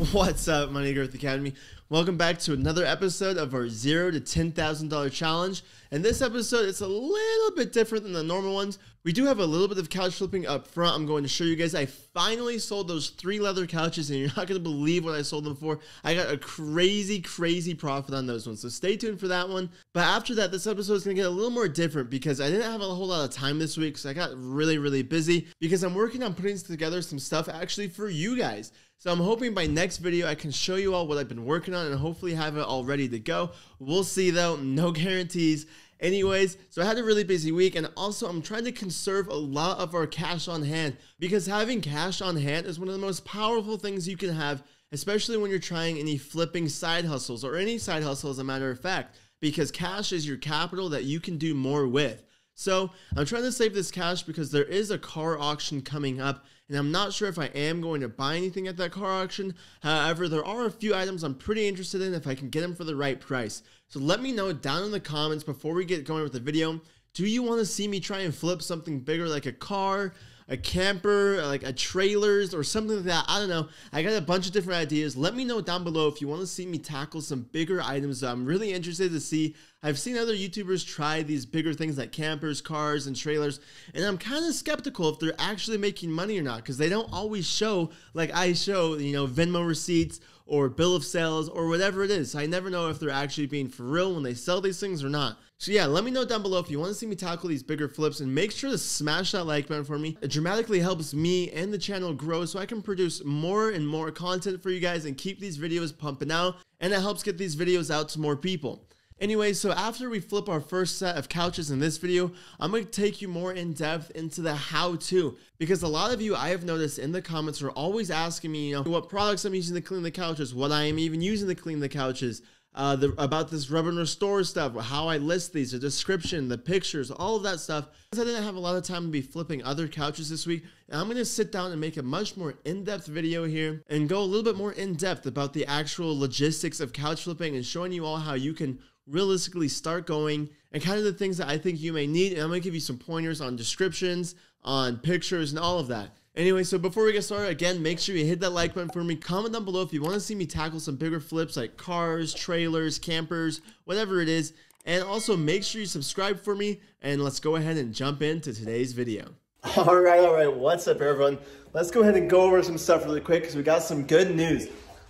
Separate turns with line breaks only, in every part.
What's up, Money Growth Academy? Welcome back to another episode of our zero to ten thousand dollar challenge. And this episode it's a little bit different than the normal ones. We do have a little bit of couch flipping up front. I'm going to show you guys. I finally sold those three leather couches, and you're not gonna believe what I sold them for. I got a crazy, crazy profit on those ones. So stay tuned for that one. But after that, this episode is gonna get a little more different because I didn't have a whole lot of time this week, so I got really, really busy because I'm working on putting together some stuff actually for you guys. So I'm hoping by next video I can show you all what I've been working on and hopefully have it all ready to go. We'll see though, no guarantees. Anyways, so I had a really busy week and also I'm trying to conserve a lot of our cash on hand because having cash on hand is one of the most powerful things you can have, especially when you're trying any flipping side hustles or any side hustle as a matter of fact, because cash is your capital that you can do more with. So I'm trying to save this cash because there is a car auction coming up and I'm not sure if I am going to buy anything at that car auction. However, there are a few items I'm pretty interested in if I can get them for the right price. So let me know down in the comments before we get going with the video. Do you want to see me try and flip something bigger like a car, a camper, like a trailers or something like that. I don't know. I got a bunch of different ideas. Let me know down below if you want to see me tackle some bigger items I'm really interested to see. I've seen other YouTubers try these bigger things like campers, cars, and trailers, and I'm kind of skeptical if they're actually making money or not because they don't always show, like I show, you know, Venmo receipts or bill of sales or whatever it is. So I never know if they're actually being for real when they sell these things or not. So yeah, let me know down below if you want to see me tackle these bigger flips and make sure to smash that like button for me. It dramatically helps me and the channel grow so I can produce more and more content for you guys and keep these videos pumping out and it helps get these videos out to more people. Anyway, so after we flip our first set of couches in this video, I'm going to take you more in depth into the how to because a lot of you I have noticed in the comments are always asking me, you know, what products I'm using to clean the couches, what I am even using to clean the couches, uh, the, about this rub and restore stuff, how I list these, the description, the pictures, all of that stuff. Because I didn't have a lot of time to be flipping other couches this week, I'm going to sit down and make a much more in-depth video here and go a little bit more in-depth about the actual logistics of couch flipping and showing you all how you can realistically start going and kind of the things that I think you may need. And I'm going to give you some pointers on descriptions, on pictures, and all of that. Anyway, so before we get started, again, make sure you hit that like button for me. Comment down below if you want to see me tackle some bigger flips like cars, trailers, campers, whatever it is. And also make sure you subscribe for me. And let's go ahead and jump into today's video. All right, all right. What's up, everyone? Let's go ahead and go over some stuff really quick because we got some good news.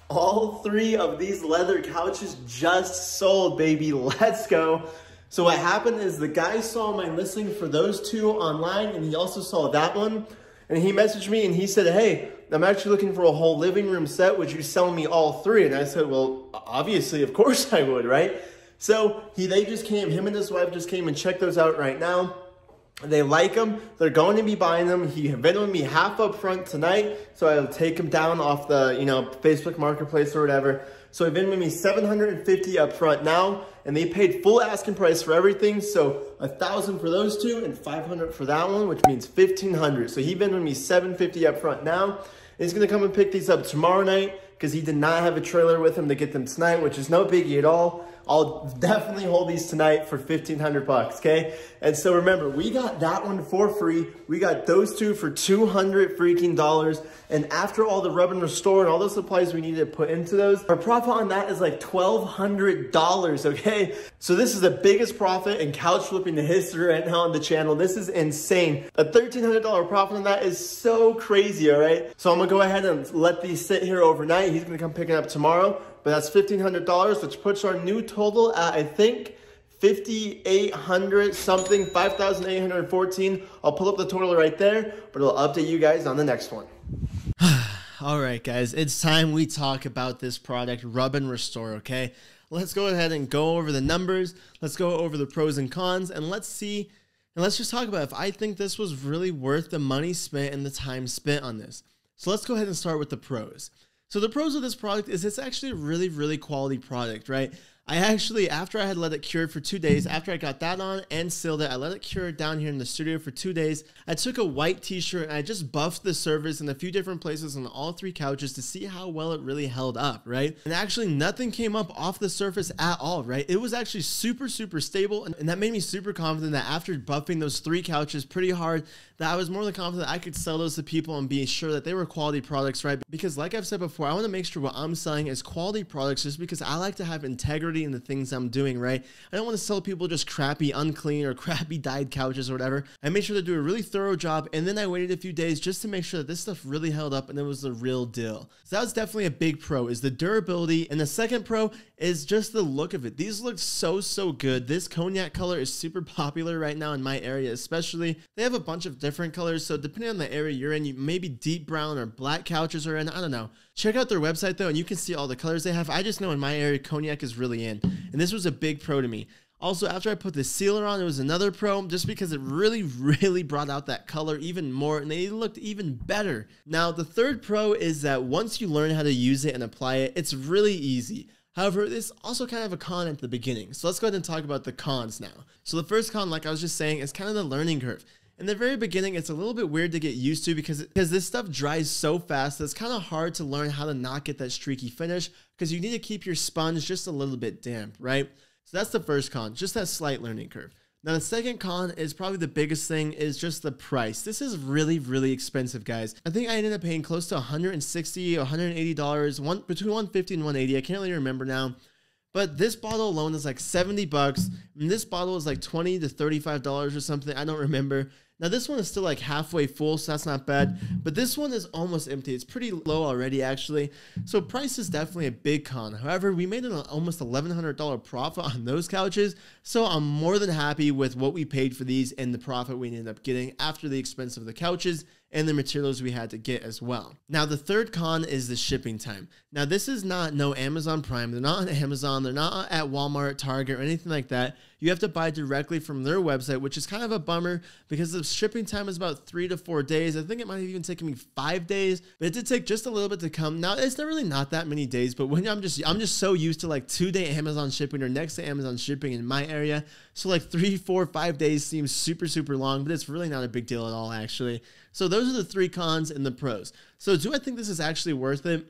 All three of these leather couches just sold, baby. Let's go. So what happened is the guy saw my listing for those two online and he also saw that one. And he messaged me and he said, hey, I'm actually looking for a whole living room set. Would you sell me all three? And I said, well, obviously, of course I would, right? So he, they just came, him and his wife just came and checked those out right now. They like them. They're going to be buying them. He Venmoed me half up front tonight, so I'll take him down off the, you know, Facebook Marketplace or whatever. So he Venmoed me 750 up front now, and they paid full asking price for everything. So a thousand for those two and 500 for that one, which means 1500. So he Venmoed me 750 up front now. And He's gonna come and pick these up tomorrow night because he did not have a trailer with him to get them tonight, which is no biggie at all. I'll definitely hold these tonight for 1500 bucks, okay? And so remember, we got that one for free. We got those two for 200 freaking dollars. And after all the rub and restore and all the supplies we needed to put into those, our profit on that is like $1,200, okay? So this is the biggest profit in couch flipping history right now on the channel. This is insane. A $1,300 profit on that is so crazy, all right? So I'm gonna go ahead and let these sit here overnight. He's gonna come pick it up tomorrow but that's $1,500, which puts our new total at, I think, 5,800 something, 5,814. I'll pull up the total right there, but I'll update you guys on the next one. All right, guys, it's time we talk about this product, Rub and Restore, okay? Let's go ahead and go over the numbers. Let's go over the pros and cons, and let's see, and let's just talk about if I think this was really worth the money spent and the time spent on this. So let's go ahead and start with the pros. So the pros of this product is it's actually a really, really quality product, right? I actually, after I had let it cure for two days, after I got that on and sealed it, I let it cure down here in the studio for two days. I took a white t-shirt and I just buffed the surface in a few different places on all three couches to see how well it really held up, right? And actually nothing came up off the surface at all, right? It was actually super, super stable. And that made me super confident that after buffing those three couches pretty hard, that I was more than confident I could sell those to people and be sure that they were quality products, right? Because like I've said before, I want to make sure what I'm selling is quality products just because I like to have integrity in the things I'm doing, right? I don't want to sell people just crappy, unclean, or crappy dyed couches or whatever. I made sure to do a really thorough job, and then I waited a few days just to make sure that this stuff really held up and it was the real deal. So that was definitely a big pro, is the durability. And the second pro is just the look of it. These look so, so good. This cognac color is super popular right now in my area, especially. They have a bunch of different colors, so depending on the area you're in, you maybe deep brown or black couches are in, I don't know. Check out their website though, and you can see all the colors they have. I just know in my area, cognac is really in, and this was a big pro to me. Also, after I put the sealer on, it was another pro just because it really, really brought out that color even more and they looked even better. Now, the third pro is that once you learn how to use it and apply it, it's really easy. However, there's also kind of a con at the beginning. So let's go ahead and talk about the cons now. So the first con, like I was just saying, is kind of the learning curve. In the very beginning, it's a little bit weird to get used to because, because this stuff dries so fast that it's kind of hard to learn how to not get that streaky finish because you need to keep your sponge just a little bit damp, right? So that's the first con, just that slight learning curve. Now the second con is probably the biggest thing is just the price. This is really, really expensive, guys. I think I ended up paying close to 160 $180, one, between 150 and 180 I can't really remember now. But this bottle alone is like 70 bucks. And this bottle is like 20 to $35 or something. I don't remember. Now this one is still like halfway full, so that's not bad. But this one is almost empty. It's pretty low already, actually. So price is definitely a big con. However, we made an almost $1,100 profit on those couches. So I'm more than happy with what we paid for these and the profit we ended up getting after the expense of the couches and the materials we had to get as well. Now, the third con is the shipping time. Now, this is not no Amazon Prime. They're not on Amazon. They're not at Walmart, Target, or anything like that. You have to buy directly from their website, which is kind of a bummer because the shipping time is about three to four days. I think it might have even taken me five days, but it did take just a little bit to come. Now, it's not really not that many days, but when I'm just I'm just so used to like two day Amazon shipping or next day Amazon shipping in my area. So like three, four, five days seems super, super long, but it's really not a big deal at all, actually. So those are the three cons and the pros. So do I think this is actually worth it?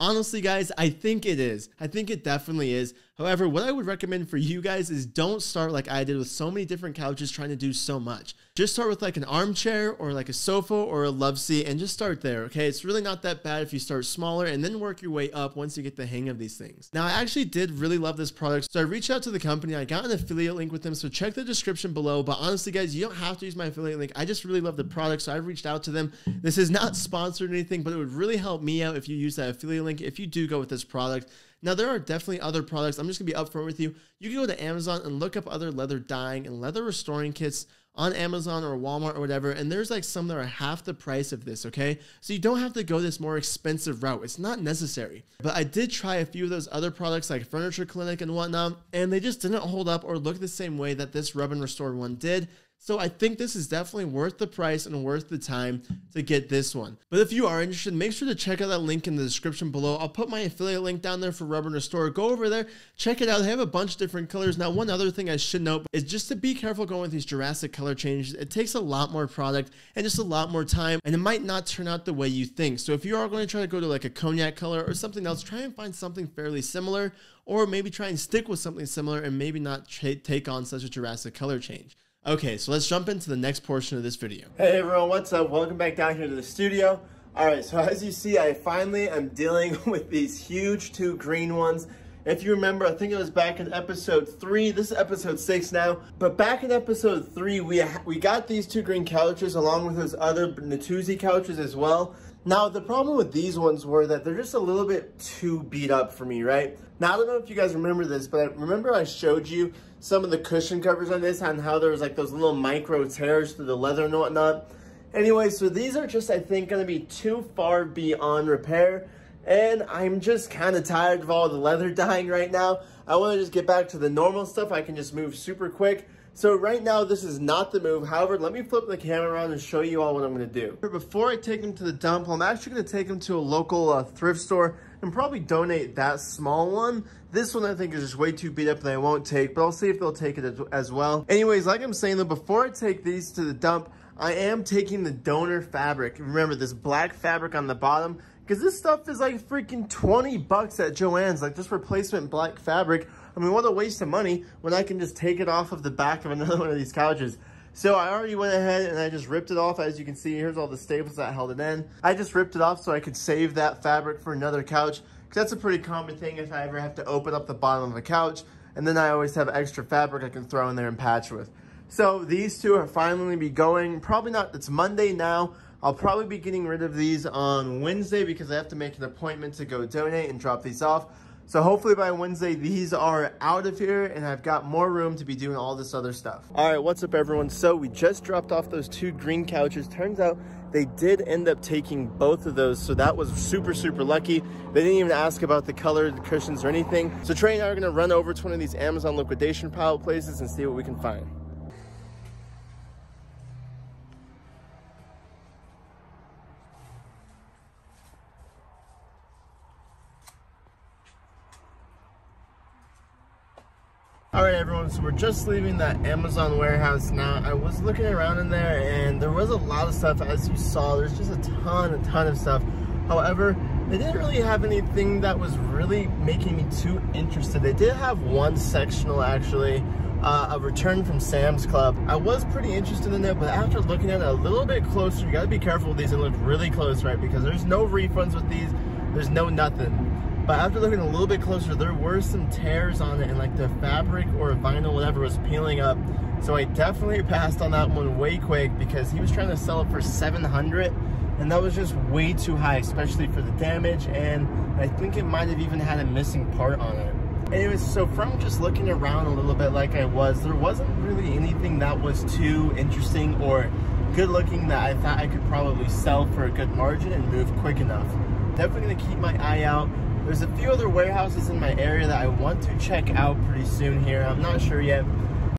Honestly, guys, I think it is. I think it definitely is. However, what I would recommend for you guys is don't start like I did with so many different couches trying to do so much. Just start with like an armchair or like a sofa or a love seat and just start there, okay? It's really not that bad if you start smaller and then work your way up once you get the hang of these things. Now, I actually did really love this product, so I reached out to the company. I got an affiliate link with them, so check the description below. But honestly, guys, you don't have to use my affiliate link. I just really love the product, so I reached out to them. This is not sponsored or anything, but it would really help me out if you use that affiliate link if you do go with this product. Now, there are definitely other products. I'm just going to be upfront with you. You can go to Amazon and look up other leather dyeing and leather restoring kits on Amazon or Walmart or whatever, and there's like some that are half the price of this, okay? So you don't have to go this more expensive route. It's not necessary. But I did try a few of those other products like Furniture Clinic and whatnot, and they just didn't hold up or look the same way that this Rub and Restore one did. So I think this is definitely worth the price and worth the time to get this one. But if you are interested, make sure to check out that link in the description below. I'll put my affiliate link down there for Rub and Restore. Go over there, check it out. They have a bunch of different colors. Now, one other thing I should note is just to be careful going with these Jurassic color changes. It takes a lot more product and just a lot more time, and it might not turn out the way you think. So if you are going to try to go to like a cognac color or something else, try and find something fairly similar, or maybe try and stick with something similar and maybe not take on such a Jurassic color change. Okay, so let's jump into the next portion of this video. Hey everyone, what's up? Welcome back down here to the studio. All right, so as you see, I finally am dealing with these huge two green ones. If you remember, I think it was back in episode three. This is episode six now. But back in episode three, we we got these two green couches along with those other Natuzzi couches as well. Now, the problem with these ones were that they're just a little bit too beat up for me, right? Now, I don't know if you guys remember this, but I remember I showed you some of the cushion covers on this and how there was like those little micro tears through the leather and whatnot. Anyway, so these are just, I think, going to be too far beyond repair. And I'm just kind of tired of all the leather dying right now. I want to just get back to the normal stuff. I can just move super quick. So right now, this is not the move. However, let me flip the camera around and show you all what I'm to do. Before I take them to the dump, I'm actually to take them to a local uh, thrift store and probably donate that small one. This one I think is just way too beat up and I won't take, but I'll see if they'll take it as well. Anyways, like I'm saying though, before I take these to the dump, I am taking the donor fabric. Remember this black fabric on the bottom, because this stuff is like freaking 20 bucks at Joann's, like this replacement black fabric. I mean, what a waste of money when I can just take it off of the back of another one of these couches. So I already went ahead and I just ripped it off. As you can see, here's all the staples that held it in. I just ripped it off so I could save that fabric for another couch. Because that's a pretty common thing if I ever have to open up the bottom of a couch. And then I always have extra fabric I can throw in there and patch with. So these two are finally be going. Probably not, it's Monday now. I'll probably be getting rid of these on Wednesday because I have to make an appointment to go donate and drop these off. So hopefully by Wednesday, these are out of here and I've got more room to be doing all this other stuff. All right, what's up everyone? So we just dropped off those two green couches. Turns out they did end up taking both of those. So that was super, super lucky. They didn't even ask about the color, the cushions or anything. So Trey and I are gonna run over to one of these Amazon liquidation pile places and see what we can find. All right, everyone, so we're just leaving that Amazon warehouse now. I was looking around in there and there was a lot of stuff, as you saw, there's just a ton, a ton of stuff. However, they didn't really have anything that was really making me too interested. They did have one sectional, actually, uh, a return from Sam's Club. I was pretty interested in it, but after looking at it a little bit closer, you gotta be careful with these and look really close, right? Because there's no refunds with these, there's no nothing. But after looking a little bit closer, there were some tears on it and like the fabric or vinyl, whatever was peeling up. So I definitely passed on that one way quick because he was trying to sell it for 700 and that was just way too high, especially for the damage. And I think it might have even had a missing part on it. Anyways, so from just looking around a little bit like I was, there wasn't really anything that was too interesting or good looking that I thought I could probably sell for a good margin and move quick enough. Definitely gonna keep my eye out there's a few other warehouses in my area that I want to check out pretty soon here. I'm not sure yet.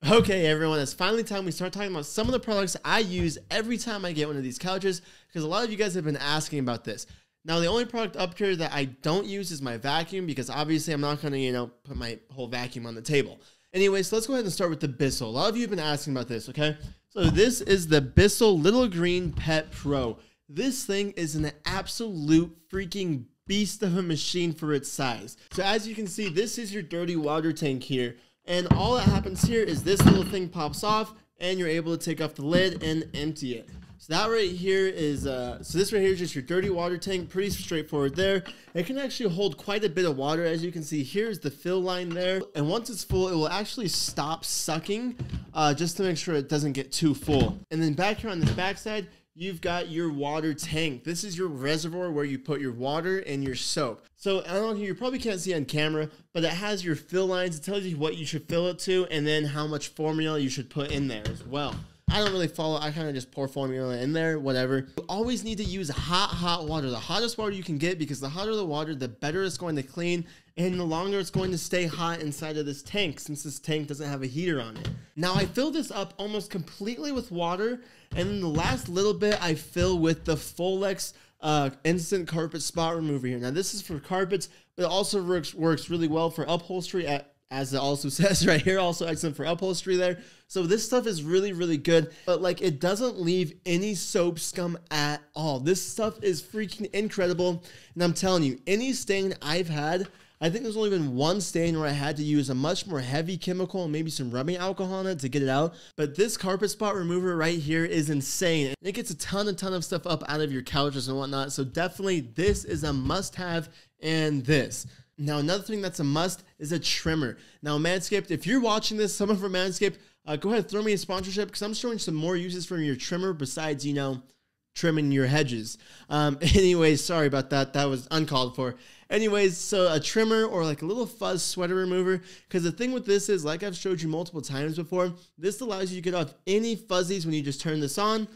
Okay, everyone, it's finally time we start talking about some of the products I use every time I get one of these couches because a lot of you guys have been asking about this. Now, the only product up here that I don't use is my vacuum because obviously I'm not going to, you know, put my whole vacuum on the table. Anyways, so let's go ahead and start with the Bissell. A lot of you have been asking about this, okay? So this is the Bissell Little Green Pet Pro. This thing is an absolute freaking beast of a machine for its size. So as you can see, this is your dirty water tank here. And all that happens here is this little thing pops off and you're able to take off the lid and empty it. So that right here is, uh, so this right here is just your dirty water tank, pretty straightforward there. It can actually hold quite a bit of water, as you can see, here's the fill line there. And once it's full, it will actually stop sucking, uh, just to make sure it doesn't get too full. And then back here on the back side, you've got your water tank. This is your reservoir where you put your water and your soap. So I don't know, you probably can't see on camera, but it has your fill lines. It tells you what you should fill it to and then how much formula you should put in there as well. I don't really follow. I kind of just pour formula in there, whatever. You always need to use hot, hot water. The hottest water you can get because the hotter the water, the better it's going to clean and the longer it's going to stay hot inside of this tank since this tank doesn't have a heater on it. Now I fill this up almost completely with water and then the last little bit I fill with the Folex uh, instant carpet spot remover here. Now this is for carpets, but it also works, works really well for upholstery at as it also says right here, also excellent for upholstery there. So this stuff is really, really good, but like it doesn't leave any soap scum at all. This stuff is freaking incredible. And I'm telling you, any stain I've had, I think there's only been one stain where I had to use a much more heavy chemical and maybe some rubbing alcohol on it to get it out. But this carpet spot remover right here is insane. It gets a ton, a ton of stuff up out of your couches and whatnot. So definitely this is a must have and this. Now, another thing that's a must is a trimmer. Now, Manscaped, if you're watching this, someone from Manscaped, uh, go ahead, and throw me a sponsorship because I'm showing some more uses for your trimmer besides, you know, trimming your hedges. Um, anyways, sorry about that. That was uncalled for. Anyways, so a trimmer or like a little fuzz sweater remover. Because the thing with this is, like I've showed you multiple times before, this allows you to get off any fuzzies when you just turn this on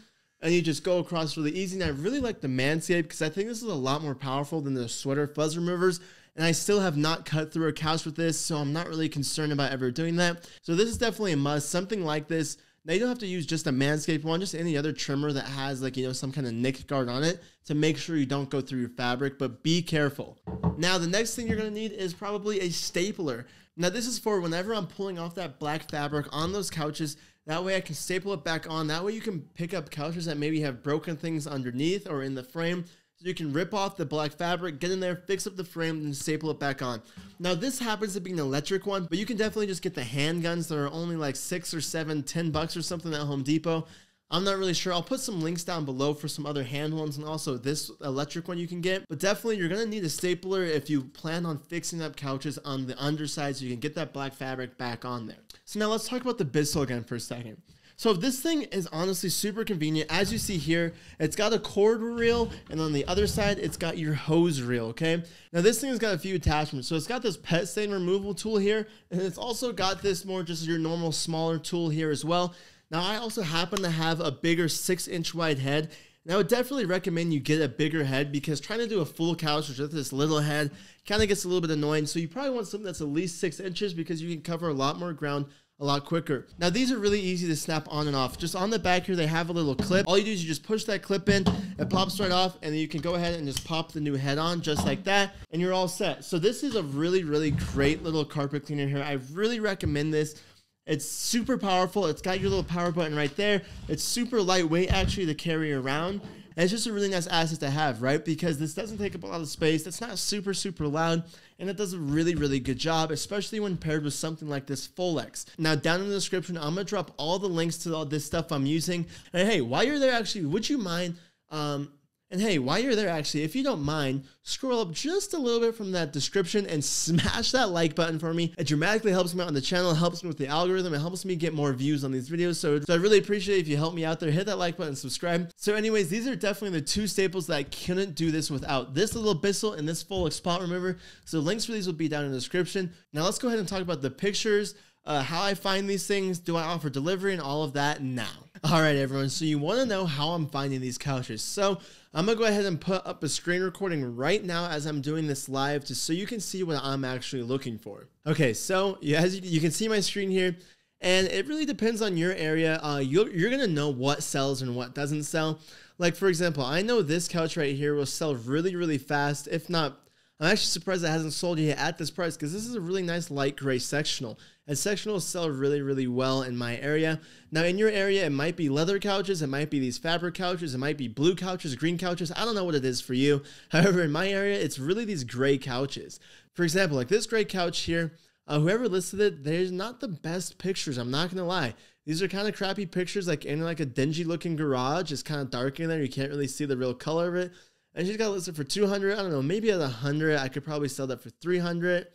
and you just go across really easy. And I really like the Manscaped because I think this is a lot more powerful than the sweater fuzz removers and I still have not cut through a couch with this, so I'm not really concerned about ever doing that. So this is definitely a must, something like this. Now you don't have to use just a Manscaped one, just any other trimmer that has like, you know, some kind of nick guard on it to make sure you don't go through your fabric, but be careful. Now the next thing you're gonna need is probably a stapler. Now this is for whenever I'm pulling off that black fabric on those couches, that way I can staple it back on. That way you can pick up couches that maybe have broken things underneath or in the frame. So you can rip off the black fabric, get in there, fix up the frame, and staple it back on. Now this happens to be an electric one, but you can definitely just get the handguns that are only like six or seven, ten bucks or something at Home Depot. I'm not really sure. I'll put some links down below for some other hand ones and also this electric one you can get. But definitely you're going to need a stapler if you plan on fixing up couches on the underside so you can get that black fabric back on there. So now let's talk about the Bissell again for a second. So this thing is honestly super convenient. As you see here, it's got a cord reel, and on the other side, it's got your hose reel, okay? Now this thing has got a few attachments. So it's got this pet stain removal tool here, and it's also got this more just your normal smaller tool here as well. Now, I also happen to have a bigger six inch wide head. And I would definitely recommend you get a bigger head because trying to do a full couch with this little head kind of gets a little bit annoying. So you probably want something that's at least six inches because you can cover a lot more ground a lot quicker. Now these are really easy to snap on and off. Just on the back here, they have a little clip. All you do is you just push that clip in, it pops right off, and then you can go ahead and just pop the new head on just like that, and you're all set. So this is a really, really great little carpet cleaner here. I really recommend this. It's super powerful. It's got your little power button right there. It's super lightweight actually to carry around. And it's just a really nice asset to have, right? Because this doesn't take up a lot of space. It's not super, super loud. And it does a really, really good job, especially when paired with something like this Folex. Now, down in the description, I'm to drop all the links to all this stuff I'm using. And hey, while you're there, actually, would you mind um, and hey, while you're there, actually, if you don't mind, scroll up just a little bit from that description and smash that like button for me. It dramatically helps me out on the channel, helps me with the algorithm, it helps me get more views on these videos. So, so I really appreciate if you help me out there. Hit that like button, subscribe. So anyways, these are definitely the two staples that I couldn't do this without. This little Bissell and this full spot remover. So links for these will be down in the description. Now let's go ahead and talk about the pictures, uh, how I find these things, do I offer delivery and all of that now. All right, everyone. So you want to know how I'm finding these couches. So I'm going to go ahead and put up a screen recording right now as I'm doing this live just so you can see what I'm actually looking for. Okay, so yeah, as you, you can see my screen here, and it really depends on your area. Uh, you're, you're going to know what sells and what doesn't sell. Like, for example, I know this couch right here will sell really, really fast. If not, I'm actually surprised it hasn't sold yet at this price because this is a really nice light gray sectional. And sectionals sell really, really well in my area. Now, in your area, it might be leather couches, it might be these fabric couches, it might be blue couches, green couches. I don't know what it is for you. However, in my area, it's really these gray couches. For example, like this gray couch here, uh, whoever listed it, there's not the best pictures. I'm not gonna lie. These are kind of crappy pictures, like in like a dingy looking garage. It's kind of dark in there. You can't really see the real color of it. And she's got listed for 200. I don't know, maybe at 100, I could probably sell that for 300.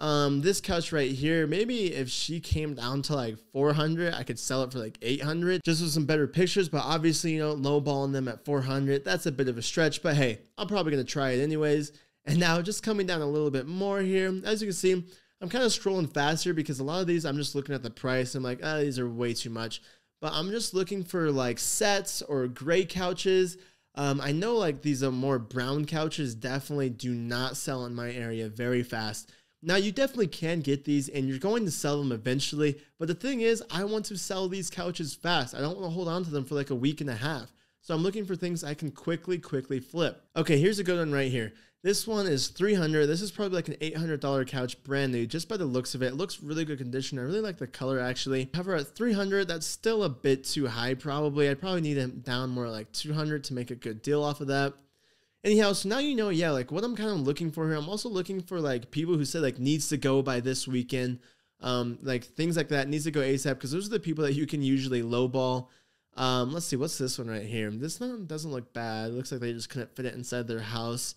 Um, this couch right here, maybe if she came down to like 400, I could sell it for like 800 just with some better pictures. But obviously, you know, lowballing them at 400, that's a bit of a stretch. But hey, I'm probably to try it anyways. And now just coming down a little bit more here, as you can see, I'm kind of scrolling faster because a lot of these I'm just looking at the price. I'm like, oh, these are way too much. But I'm just looking for like sets or gray couches. Um, I know like these are more brown couches definitely do not sell in my area very fast. Now, you definitely can get these and you're going to sell them eventually, but the thing is, I want to sell these couches fast. I don't want to hold on to them for like a week and a half. So I'm looking for things I can quickly, quickly flip. Okay, here's a good one right here. This one is 300. This is probably like an $800 couch, brand new, just by the looks of it. It looks really good condition. I really like the color actually. However, at 300, that's still a bit too high probably. I'd probably need it down more like 200 to make a good deal off of that. Anyhow, so now you know, yeah, like what I'm kind of looking for here. I'm also looking for like people who said like needs to go by this weekend, um, like things like that needs to go ASAP because those are the people that you can usually lowball. Um, let's see, what's this one right here? This one doesn't look bad. It looks like they just couldn't fit it inside their house.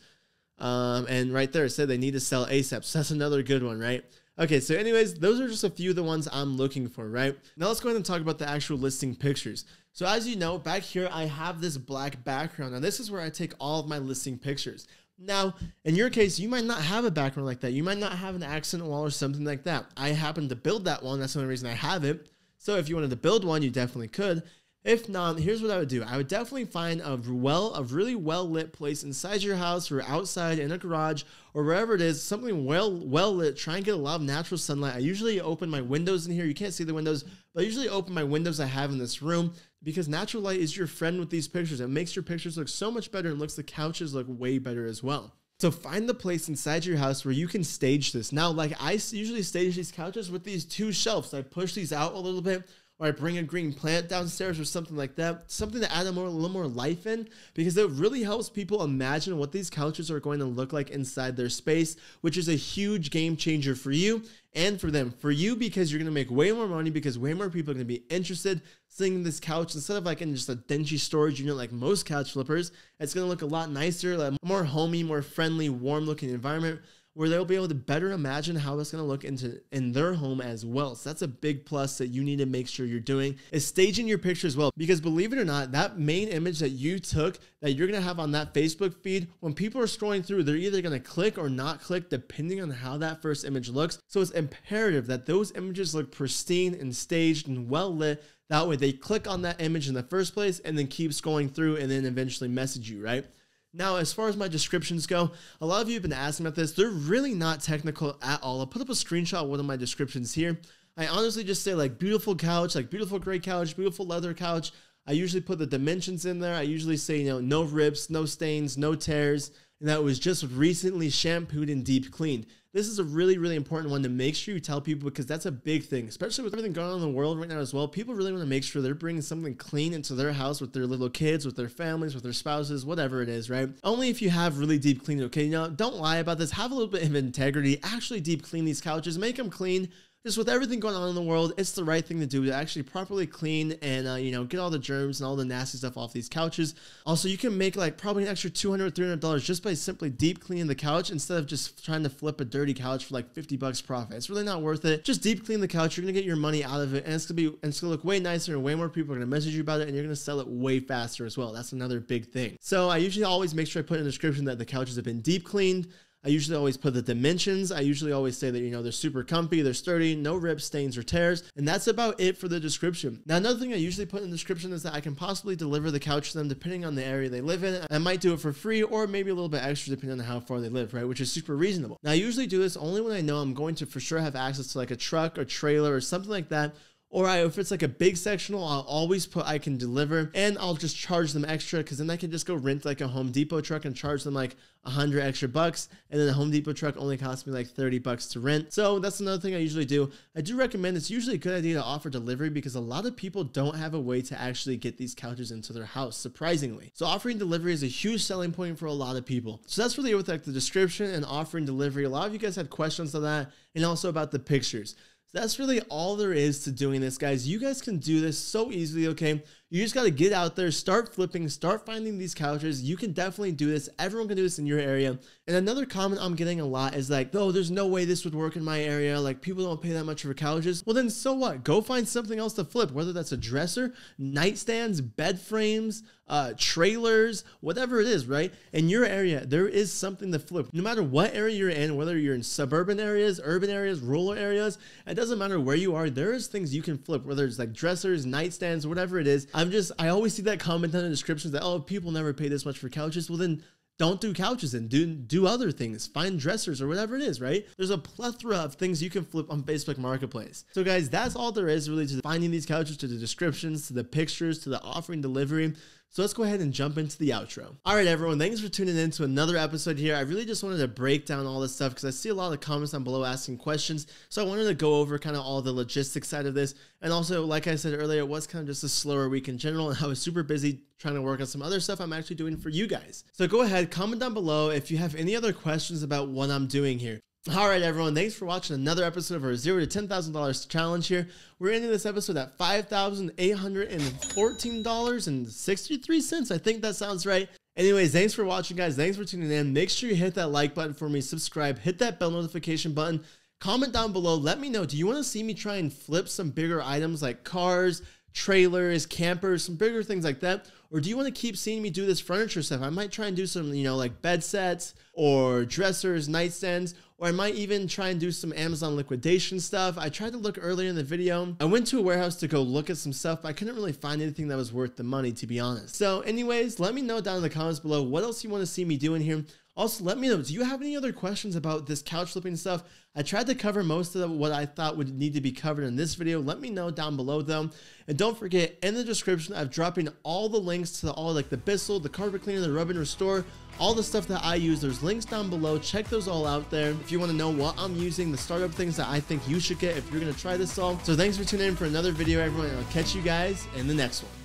Um, and right there it said they need to sell ASAP. So that's another good one, right? Okay, so anyways, those are just a few of the ones I'm looking for, right? Now let's go ahead and talk about the actual listing pictures. So as you know, back here, I have this black background. Now this is where I take all of my listing pictures. Now, in your case, you might not have a background like that. You might not have an accent wall or something like that. I happen to build that one. That's the only reason I have it. So if you wanted to build one, you definitely could. If not, here's what I would do. I would definitely find a well, a really well lit place inside your house or outside in a garage or wherever it is, something well well lit. Try and get a lot of natural sunlight. I usually open my windows in here. You can't see the windows, but I usually open my windows I have in this room because natural light is your friend with these pictures. It makes your pictures look so much better and looks the couches look way better as well. So find the place inside your house where you can stage this. Now, like I usually stage these couches with these two shelves. I push these out a little bit or I bring a green plant downstairs or something like that, something to add a, more, a little more life in, because it really helps people imagine what these couches are going to look like inside their space, which is a huge game changer for you and for them. For you, because you're going to make way more money, because way more people are going to be interested in this couch instead of like in just a dingy storage unit like most couch flippers. It's going to look a lot nicer, like more homey, more friendly, warm looking environment where they'll be able to better imagine how it's going to look into in their home as well. So that's a big plus that you need to make sure you're doing is staging your picture as well. Because believe it or not, that main image that you took that you're going to have on that Facebook feed, when people are scrolling through, they're either going to click or not click depending on how that first image looks. So it's imperative that those images look pristine and staged and well lit. That way they click on that image in the first place and then keep scrolling through and then eventually message you, right? Now, as far as my descriptions go, a lot of you have been asking about this. They're really not technical at all. I'll put up a screenshot of one of my descriptions here. I honestly just say like beautiful couch, like beautiful gray couch, beautiful leather couch. I usually put the dimensions in there. I usually say, you know, no rips, no stains, no tears, and that was just recently shampooed and deep cleaned. This is a really, really important one to make sure you tell people because that's a big thing, especially with everything going on in the world right now as well. People really want to make sure they're bringing something clean into their house with their little kids, with their families, with their spouses, whatever it is, right? Only if you have really deep clean, okay? Know, don't lie about this. Have a little bit of integrity. Actually deep clean these couches, make them clean just with everything going on in the world, it's the right thing to do to actually properly clean and uh, you know get all the germs and all the nasty stuff off these couches. Also, you can make like probably an extra 200 300 dollars just by simply deep cleaning the couch instead of just trying to flip a dirty couch for like 50 bucks profit. It's really not worth it. Just deep clean the couch. You're gonna get your money out of it, and it's gonna be and it's gonna look way nicer and way more people are gonna message you about it, and you're gonna sell it way faster as well. That's another big thing. So I usually always make sure I put in the description that the couches have been deep cleaned. I usually always put the dimensions. I usually always say that, you know, they're super comfy, they're sturdy, no rips, stains, or tears. And that's about it for the description. Now, another thing I usually put in the description is that I can possibly deliver the couch to them depending on the area they live in. I might do it for free or maybe a little bit extra depending on how far they live, right? Which is super reasonable. Now, I usually do this only when I know I'm going to for sure have access to like a truck or trailer or something like that or I, if it's like a big sectional, I'll always put I can deliver and I'll just charge them extra because then I can just go rent like a Home Depot truck and charge them like a hundred extra bucks. And then the Home Depot truck only costs me like 30 bucks to rent. So that's another thing I usually do. I do recommend it's usually a good idea to offer delivery because a lot of people don't have a way to actually get these couches into their house, surprisingly. So offering delivery is a huge selling point for a lot of people. So that's really with like the description and offering delivery. A lot of you guys had questions on that and also about the pictures. That's really all there is to doing this, guys. You guys can do this so easily, okay? You just got to get out there, start flipping, start finding these couches. You can definitely do this. Everyone can do this in your area. And another comment I'm getting a lot is like, oh, there's no way this would work in my area. Like, people don't pay that much for couches. Well, then so what? Go find something else to flip, whether that's a dresser, nightstands, bed frames, uh, trailers, whatever it is, right? In your area, there is something to flip. No matter what area you're in, whether you're in suburban areas, urban areas, rural areas, it doesn't matter where you are, there is things you can flip, whether it's like dressers, nightstands, whatever it is. I'm just, I always see that comment in the descriptions that, oh, people never pay this much for couches. Well, then don't do couches and do do other things. Find dressers or whatever it is right? There's a plethora of things you can flip on facebook marketplace. So guys that's all there is really to finding these couches to the descriptions to the pictures to the offering delivery so let's go ahead and jump into the outro. All right, everyone, thanks for tuning in to another episode here. I really just wanted to break down all this stuff because I see a lot of comments down below asking questions. So I wanted to go over kind of all the logistics side of this. And also, like I said earlier, it was kind of just a slower week in general. And I was super busy trying to work on some other stuff I'm actually doing for you guys. So go ahead, comment down below if you have any other questions about what I'm doing here. All right, everyone. Thanks for watching another episode of our zero to ten thousand dollars challenge. Here, we're ending this episode at five thousand eight hundred and fourteen dollars and sixty three cents. I think that sounds right. Anyways, thanks for watching, guys. Thanks for tuning in. Make sure you hit that like button for me, subscribe, hit that bell notification button, comment down below. Let me know. Do you want to see me try and flip some bigger items like cars? trailers, campers, some bigger things like that? Or do you want to keep seeing me do this furniture stuff? I might try and do some, you know, like bed sets or dressers, nightstands, or I might even try and do some Amazon liquidation stuff. I tried to look earlier in the video. I went to a warehouse to go look at some stuff, but I couldn't really find anything that was worth the money, to be honest. So anyways, let me know down in the comments below what else you want to see me doing here. Also, let me know, do you have any other questions about this couch flipping stuff? I tried to cover most of what I thought would need to be covered in this video. Let me know down below though. And don't forget, in the description, I'm dropping all the links to all like the Bissell, the carpet cleaner, the rub and restore, all the stuff that I use. There's links down below. Check those all out there. If you want to know what I'm using, the startup things that I think you should get if you're going to try this all. So thanks for tuning in for another video, everyone. I'll catch you guys in the next one.